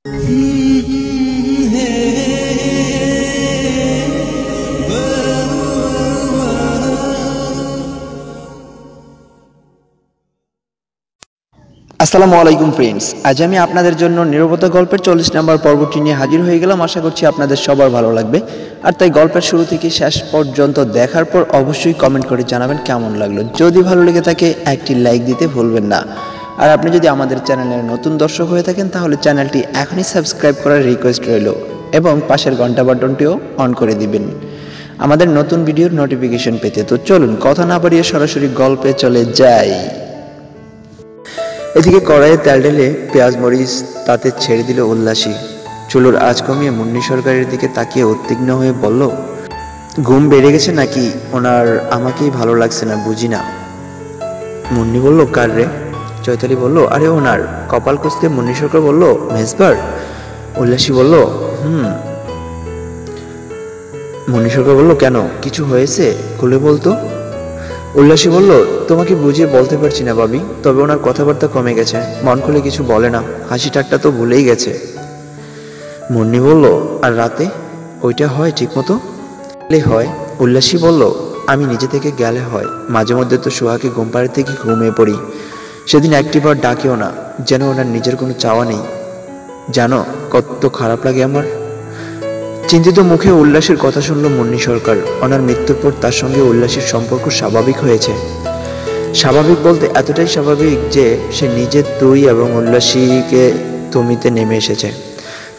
আসসালামু আলাইকুম ফ্রেন্ডস আজ আমি আপনাদের জন্য নিরবতা গল্পের চল্লিশ নম্বর পর্বটি নিয়ে হাজির হয়ে গেলাম। আশা করছি আপনাদের সবার ভালো লাগবে। আর তাই গল্পের শুরু থেকে শেষ পর্যন্ত দেখার পর অবশ্যই কমেন্ট করে জানাবেন কেমন লাগল। যদি ভালো লেগে থাকে, একটি লাইক দিতে ভুলবেন না। আর আপনি যদি আমাদের চ্যানেলের নতুন দর্শক হয়ে থাকেন, তাহলে চ্যানেলটি এখনই সাবস্ক্রাইব করার রিকোয়েস্ট রইল এবং পাশের ঘণ্টা বাটনটিও অন করে দিবেন। আমাদের নতুন ভিডিওর নোটিফিকেশন পেতে তো চলুন, কথা না বাড়িয়ে সরাসরি গল্পে চলে যাই। এদিকে কড়াইয়ে তেল ঢেলে পেঁয়াজ মরিচ তাতে ছেড়ে দিল উল্লাসী। চুলোর আজ কমিয়ে মুন্নি সরকারের দিকে তাকিয়ে উদ্বিগ্ন হয়ে বলল, ঘুম বেড়ে গেছে নাকি? ওনার আমাকেই ভালো লাগছে না, বুঝি না। মুন্নি বলল, কার রে? চৈতালি বলল, আরে ওনার কপাল কুচতে মুন্নি সরকার বলল, মেজবার? উল্লাসী বলল, হুম। মুন্নি সরকার বলল, কেন? কিছু হয়েছে? খুলে বলতো। উল্লাসী বলল, তোমাকে বুঝিয়ে বলতে পারছি না ভাবি তবে ওনার কথাবার্তা কমে গেছে, মন খুলে কিছু বলে না, হাসি ঠাট্টা তো ভুলেই গেছে। মুন্নি বলল, আর রাতে? ওইটা হয় ঠিকমতো? গেলে হয়। উল্লাসী বলল, আমি নিজে থেকে গেলে হয়। মাঝে মধ্যে তো সোহাকে ঘুম পাড়ি থেকে ঘুমিয়ে পড়ি। সেদিন একটিবার ডাকেও না, যেন ওনার নিজের কোনো চাওয়া নেই। জানো, কত খারাপ লাগে আমার। চিন্তিত মুখে উল্লাসের কথা শুনল মুন্নি সরকার। ওনার মৃত্যুর পর তার সঙ্গে উল্লাসের সম্পর্ক স্বাভাবিক হয়েছে। স্বাভাবিক বলতে এতটাই স্বাভাবিক যে সে নিজে তুই এবং উল্লাসীকে তুমিতে নেমে এসেছে।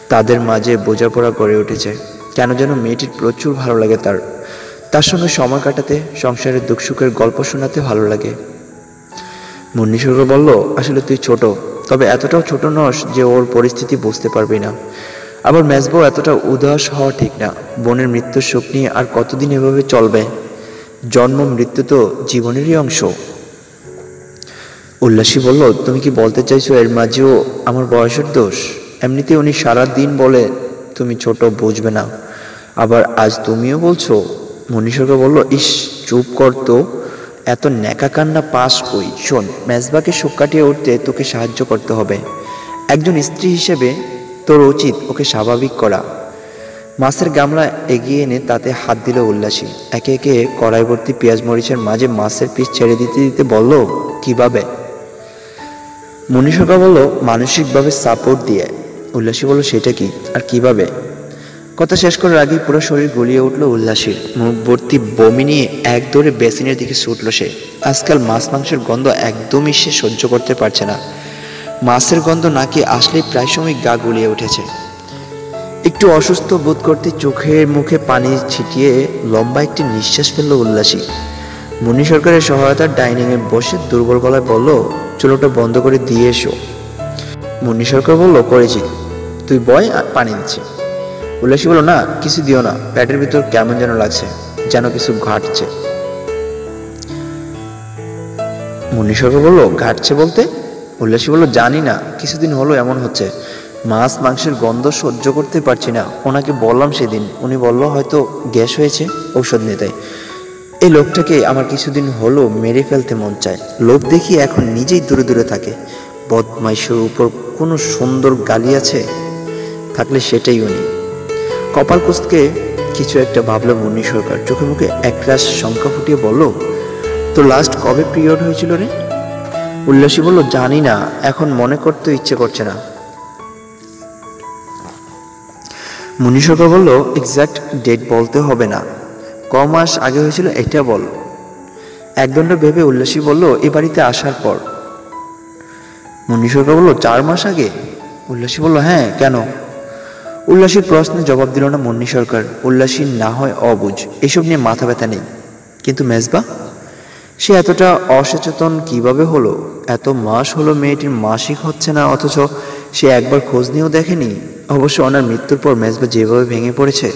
তাদের মাঝে বোঝাপড়া গড়ে উঠেছে, কেন যেন মেয়েটির প্রচুর ভালো লাগে তার। তার সঙ্গে সময় কাটাতে, সংসারের দুঃখ সুখের গল্প শোনাতে ভালো লাগে। মুন্নি বলল, আসলে তুই ছোট, তবে এতটাও ছোট নস যে ওর পরিস্থিতি বুঝতে পারবি না। আবার মেজবো এতটা উদাস হওয়া ঠিক না, বোনের মৃত্যুর শোক নিয়ে আর কতদিন এভাবে চলবে? জন্ম, মৃত্যু তো জীবনেরই অংশ। উল্লাসী বলল, তুমি কি বলতে চাইছো এর মাঝেও আমার বয়সের দোষ? এমনিতে উনি সারা দিন বলে, তুমি ছোট, বুঝবে না। আবার, আজ তুমিও বলছো? মনীষকা বলল, ইস, চুপ কর তো। এত ন্যাকা কান্না পাস কই? শোন, মেজবাকে শোক কাটিয়ে উঠতে তোকে সাহায্য করতে হবে। একজন স্ত্রী হিসেবে তোর উচিত ওকে স্বাভাবিক করা। মাছের গামলা এগিয়ে এনে তাতে হাত দিল উল্লাসী। একে একে কড়াই ভর্তি পেঁয়াজ মরিচের মাঝে মাছের পিস ছেড়ে দিতে দিতে বলল, কীভাবে? মনীষকা বলল, মানসিকভাবে সাপোর্ট দিয়ে। উল্লাসী বলল, সেটা কি? আর কীভাবে? কথা শেষ করার আগেই পুরো শরীর গলিয়ে উঠল উল্লাসীর। মুখ ভর্তি বমি নিয়ে এক দৌড়ে বেসিনের দিকে ছুটল সে। আজকাল মাছ মাংসের গন্ধ একদমই সে সহ্য করতে পারছে না। মাছের গন্ধ নাকি আসলেই প্রায় সময় গা গুলিয়ে উঠেছে। একটু অসুস্থ বোধ করতে চোখের মুখে পানি ছিটিয়ে লম্বা একটি নিঃশ্বাস ফেলল উল্লাসী। মুনি সরকারের সহায়তার ডাইনিংয়ে বসে দুর্বল গলায় বলল, চুলোটা বন্ধ করে দিয়ে এসো। মুন্নি সরকার বলল, করেছি। তুই বয়, পানি দিচ্ছি। উল্লাসী বলল না, কিছু দিও না। প্যাটের ভিতর কেমন যেন লাগছে, যেন কিছু ঘাটছে। মুন্নি সরকার বলল, ঘাটছে বলতে? উল্লাসী বলল, জানি না, কিছুদিন হলো এমন হচ্ছে। মাছ মাংসের গন্ধ সহ্য করতে পারছি না। ওনাকে বললাম সেদিন, উনি বলল, হয়তো গ্যাস হয়েছে, ঔষধ নিতে এই লোকটাকে আমার কিছুদিন হলো মেরে ফেলতে মন চায়। লোক দেখি এখন নিজেই দূরে দূরে থাকে। বদমাইশের উপর কোনো সুন্দর গালি আছে? থাকলে সেটাই উনি। কপাল কুস্তকে কিছু একটা ভাবলো মুন্নি সরকার। চোখে মুখে একরাশ শঙ্কা ফুটিয়ে বলল তো লাস্ট কবে পিরিয়ড হয়েছিল রে? উল্লাসী বলল, জানি না, এখন মনে করতে ইচ্ছে করছে না। মুনি সরকার বলল এক্সাক্ট ডেট বলতে হবে না। ক মাস আগে হয়েছিল এটা বল। একদণ্ড ভেবে উল্লাসী বলল, এ বাড়িতে আসার পর। মুনি সরকার বলল, চার মাস আগে? উল্লাসী বলল হ্যাঁ কেন? উল্লাসীর প্রশ্নে জবাব দিল না মুন্নি সরকার। উল্লাসী না হয় অবুঝ এসব নিয়ে মাথা ব্যথা নেই। কিন্তু মেজবা, সে এতটা অসচেতন কীভাবে হলো? এত মাস হলো মেয়েটির মাসিক হচ্ছে না, অথচ সে একবার খোঁজ নিয়েও দেখেনি। অবশ্য ওনার মৃত্যুর পর মেজবা যেভাবে ভেঙে পড়েছে,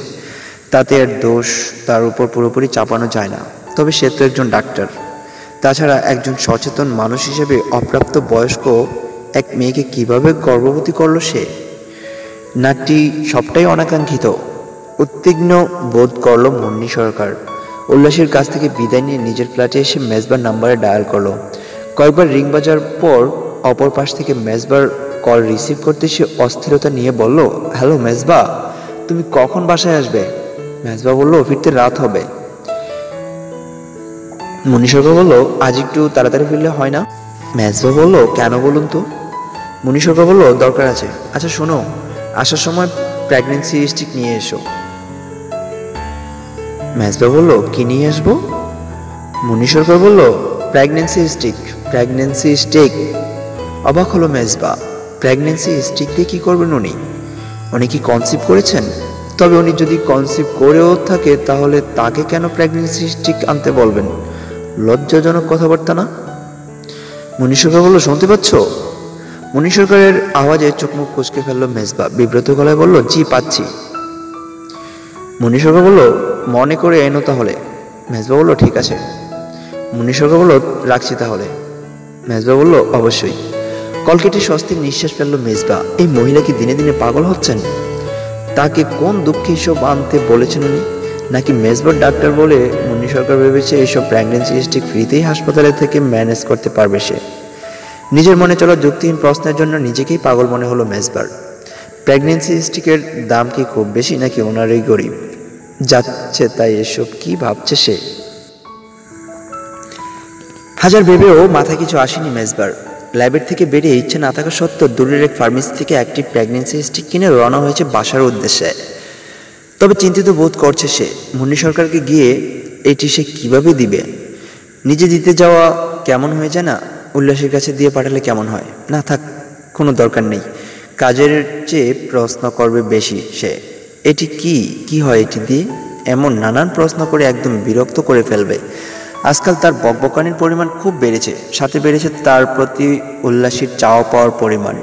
তাতে এর দোষ তার উপর পুরোপুরি চাপানো যায় না। তবে সে তো একজন ডাক্তার। তাছাড়া একজন সচেতন মানুষ হিসেবে অপ্রাপ্ত বয়স্ক এক মেয়েকে কীভাবে গর্ভবতী করল সে? নাটটি সবটাই অনাকাঙ্ক্ষিত। উদ্বিগ্ন বোধ করল মুন্নি সরকার। উল্লাসের কাছ থেকে বিদায় নিয়ে নিজের ফ্ল্যাটে এসে মেজবার নাম্বারে ডায়াল করল। কয়েকবার রিং বাজার পর অপর পাশ থেকে মেজবার কল রিসিভ করতে সে অস্থিরতা নিয়ে বলল, হ্যালো মেজবা, তুমি কখন বাসায় আসবে? মেজবা বলল, ফিরতে রাত হবে। মনি সরকার বলল, আজ একটু তাড়াতাড়ি ফিরলে হয় না? মেজবা বলল, কেন বলুন তো? মনি সরকার বলল, দরকার আছে। আচ্ছা শোনো আসার সময় প্রেগনেন্সি স্টিক নিয়ে এসো। মেজবা বলল, কি নিয়ে আসব? মনি সরকার বলল প্রেগনেন্সি স্টিক প্রেগনেন্সি স্টিক অবাক হলো মেজবা প্রেগনেন্সি স্টিক দিয়ে কি করবেন উনি? উনি কি কনসিভ করেছেন? তবে উনি যদি কনসিভ করেও থাকে, তাহলে তাকে কেন প্রেগনেন্সি স্টিক আনতে বলবেন? লজ্জাজনক কথাবার্তা না? মনি সরকার বলল, শুনতে পাচ্ছ? মনি সরকারের আওয়াজে চোখ মুখ কুচকে ফেলল মেজবা। বিব্রত গলায় বলল, জি, পাচ্ছি। মনি সরকার বলল, মনে করে এনো তাহলে। মেজবা বলল, ঠিক আছে। মনি সরকার বলল, রাখছি তাহলে। মেজবা বলল, অবশ্যই। কল কেটে স্বস্তির নিঃশ্বাস ফেলল মেজবা। এই মহিলা কি দিনে দিনে পাগল হচ্ছেন? তাকে কোন দুঃখে এসব আনতে বলেছেন উনি? নাকি মেজবার ডাক্তার বলে মুন্নি সরকার ভেবেছে এইসব প্রেগনেন্সি ফ্রিতেই হাসপাতালে থেকে ম্যানেজ করতে পারবে সে? নিজের মনে চলা যুক্তিহীন প্রশ্নের জন্য নিজেকেই পাগল মনে হলো মেজবার। প্রেগনেন্সি স্টিকের দাম কি খুব বেশি নাকি ওনারই গরিব? যাচ্ছে তাই এসব কি ভাবছে সে? হাজার ভেবেও মাথায় কিছু আসেনি মেজবার। ল্যাবের থেকে বেরিয়ে ইচ্ছে না থাকা সত্ত্বেও দূরের এক ফার্মেসি থেকে একটি প্রেগনেন্সি স্টিক কিনে রওনা হয়েছে বাসার উদ্দেশ্যে। তবে চিন্তিত বোধ করছে সে, মুন্নি সরকারকে গিয়ে এটি সে কীভাবে দিবে? নিজে দিতে যাওয়া কেমন হয়ে যায় না? উল্লাসের কাছে দিয়ে পাঠালে কেমন হয়? না থাক, কোনো দরকার নেই। কাজের চেয়ে প্রশ্ন করবে বেশি সে। এটি কি? কি হয় এটি দিয়ে? এমন নানান প্রশ্ন করে একদম বিরক্ত করে ফেলবে। আজকাল তার বকবকানির পরিমাণ খুব বেড়েছে। সাথে বেড়েছে তার প্রতি উল্লাসীর চাওয়া পাওয়ার পরিমাণ।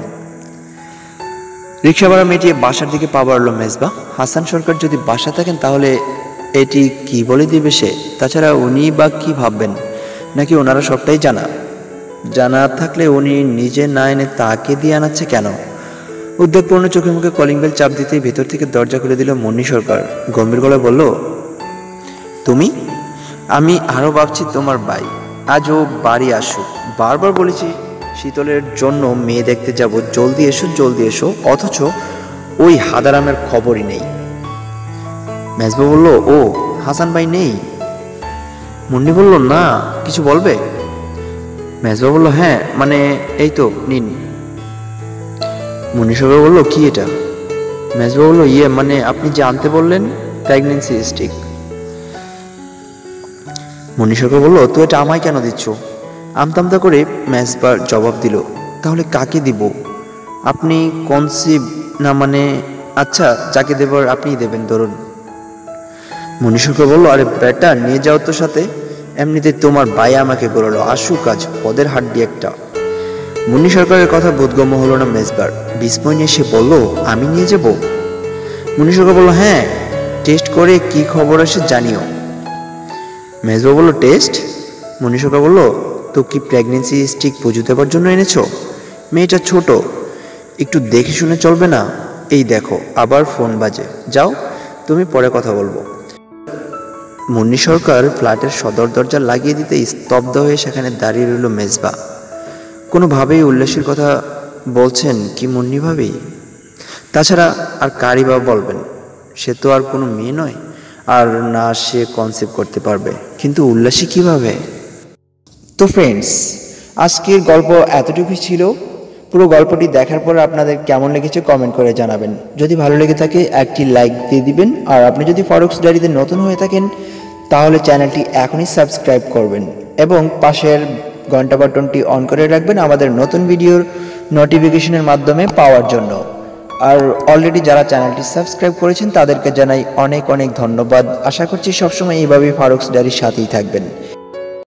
রিক্সা ভাড়া মেটিয়ে বাসার দিকে পা বাড়ল মেজবা। হাসান সরকার যদি বাসা থাকেন তাহলে এটি কি বলে দিবে সে? তাছাড়া উনি বা কি ভাববেন? নাকি ওনারা সবটাই জানা? জানা থাকলে উনি নিজে না এনে তাকে দিয়ে আনাচ্ছে কেন? উদ্বেগপূর্ণ চোখে মুখে কলিং বেল চাপ দিতেই ভেতর থেকে দরজা খুলে দিল মন্নি সরকার। গম্ভীর গলায় বলল, তুমি? আমি আরও ভাবছি তোমার ভাই। আজ ও বাড়ি আসুক। বারবার বলেছি শীতলের জন্য মেয়ে দেখতে যাব। জলদি এসো জলদি এসো। অথচ ওই হাদারামের খবরই নেই। মেজবা বলল, ও, হাসান ভাই নেই? মুন্নি বলল, না, কিছু বলবে? মেজবা বলল হ্যাঁ মানে এই তো, নিন। সরকার বলল, কি এটা? মেজবা বলল ইয়ে মানে আপনি যে আনতে বললেন প্রেগনেন্সি স্টিক সরকার বলল, তো এটা আমায় কেন দিচ্ছ? আমতামতা করে মেজবার জবাব দিল, তাহলে কাকে দিব? আপনি কনসিভ না মানে আচ্ছা যাকে দেবার আপনিই দেবেন, ধরুন। সরকার বলল, আরে বেটা, নিয়ে যাও তো সাথে। এমনিতে তোমার ভাই আমাকে বলল আসুক কাজ, পদের হাড্ডি একটা। মুন্নি সরকারের কথা বোধগম্য হলো না মেজবার। বিস্ময় নিয়ে সে বলল, আমি নিয়ে যাব? মুন্নি সরকার বলল হ্যাঁ টেস্ট করে কি খবর আসে জানিও। মেজবা বলল টেস্ট মুন্নি সরকার বলল, তো কি প্রেগনেন্সি স্টিক পুজো দেওয়ার জন্য এনেছো? মেয়েটা ছোট, একটু দেখে শুনে চলবে না? এই দেখো, আবার ফোন বাজে। যাও, তুমি পরে কথা বলব। মুন্নি সরকার ফ্ল্যাটের সদর দরজা লাগিয়ে দিতে স্তব্ধ হয়ে সেখানে দাঁড়িয়ে রইল মেজবা। কোনোভাবেই উল্লাসের কথা বলছেন কি মুন্নি ভাবেই তাছাড়া আর কারি বা বলবেন, সে তো আর কোনো মেয়ে নয়, আর না সে কনসেপ্ট করতে পারবে। কিন্তু উল্লাসী কীভাবে? তো ফ্রেন্ডস আজকের গল্প এতটুকুই ছিল। পুরো গল্পটি দেখার পর আপনাদের কেমন লেগেছে কমেন্ট করে জানাবেন। যদি ভালো লেগে থাকে, একটি লাইক দিয়ে দিবেন। আর আপনি যদি ফরক্স ডায়েরিতে নতুন হয়ে থাকেন, তাহলে চ্যানেলটি এখনই সাবস্ক্রাইব করবেন। এবং পাশের ঘণ্টা বাটনটি অন করে রাখবেন আমাদের নতুন ভিডিওর নোটিফিকেশনের মাধ্যমে পাওয়ার জন্য। আর অলরেডি যারা চ্যানেলটি সাবস্ক্রাইব করেছেন, তাদেরকে জানাই অনেক অনেক ধন্যবাদ। আশা করছি সবসময় এইভাবেই ফারুকস ডায়েরির সাথেই থাকবেন।